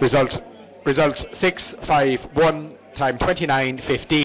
Result result six five one time twenty nine fifteen.